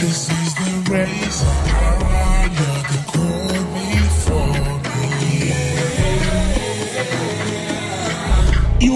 This is the race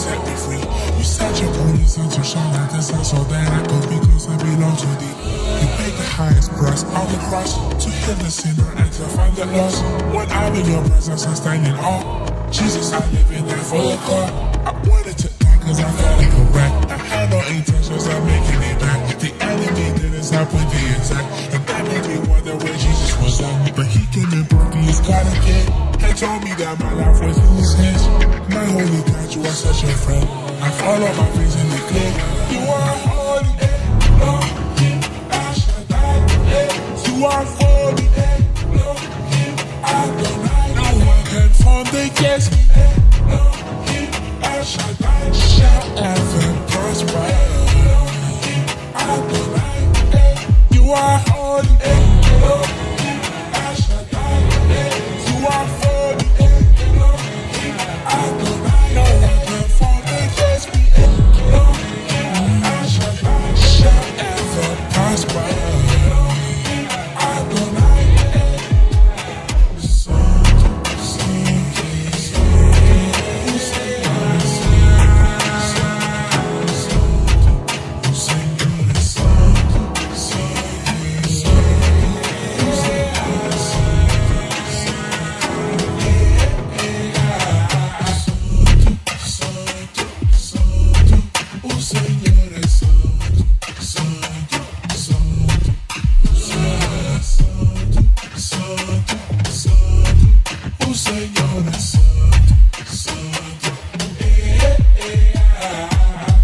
set me free. You set your holy Son to shine like the sun so that I could be close and belong to thee. You paid the highest price on the cross to heal the sinner and to find the lost. When I'm in your presence, I stand in awe. Jesus, I live in that full car. I wanted to die cause I felt like a rat. I had no intentions of making it back. The enemy didn't stop with the attack. And that made me wonder where Jesus was at. But he came and brought me his God again. They told me that my life was in his hands. My holy God, you are such a friend. I fall my face in the club. You are holy, eh? Looking, I shall die, eh? You are holy, eh? Looking, I don't die. No one can form the guess me, eh? Looking, I shall die. Shall ever prosper. Looking, I don't eh? You are right. say